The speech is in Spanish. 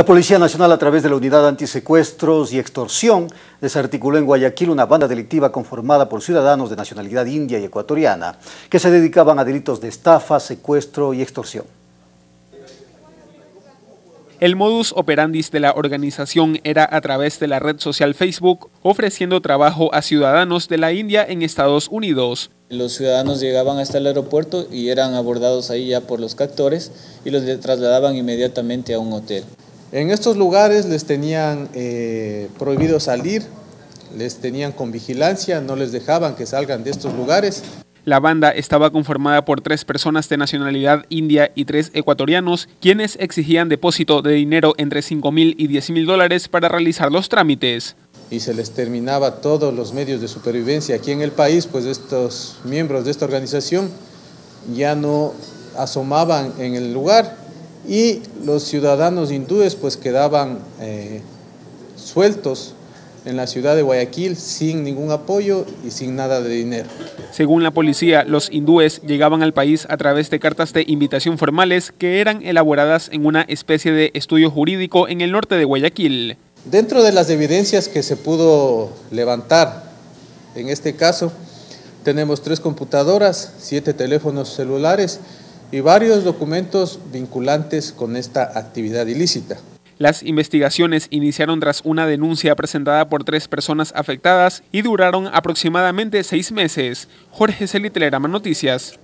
La Policía Nacional, a través de la Unidad Antisecuestros y Extorsión, desarticuló en Guayaquil una banda delictiva conformada por ciudadanos de nacionalidad india y ecuatoriana que se dedicaban a delitos de estafa, secuestro y extorsión. El modus operandi de la organización era a través de la red social Facebook, ofreciendo trabajo a ciudadanos de la India en Estados Unidos. Los ciudadanos llegaban hasta el aeropuerto y eran abordados ahí ya por los captores y los trasladaban inmediatamente a un hotel. En estos lugares les tenían eh, prohibido salir, les tenían con vigilancia, no les dejaban que salgan de estos lugares. La banda estaba conformada por tres personas de nacionalidad india y tres ecuatorianos, quienes exigían depósito de dinero entre 5 mil y 10 mil dólares para realizar los trámites. Y se les terminaba todos los medios de supervivencia aquí en el país, pues estos miembros de esta organización ya no asomaban en el lugar y los ciudadanos hindúes pues quedaban eh, sueltos en la ciudad de Guayaquil sin ningún apoyo y sin nada de dinero. Según la policía, los hindúes llegaban al país a través de cartas de invitación formales que eran elaboradas en una especie de estudio jurídico en el norte de Guayaquil. Dentro de las evidencias que se pudo levantar en este caso, tenemos tres computadoras, siete teléfonos celulares y varios documentos vinculantes con esta actividad ilícita. Las investigaciones iniciaron tras una denuncia presentada por tres personas afectadas y duraron aproximadamente seis meses. Jorge Celitlerama Noticias.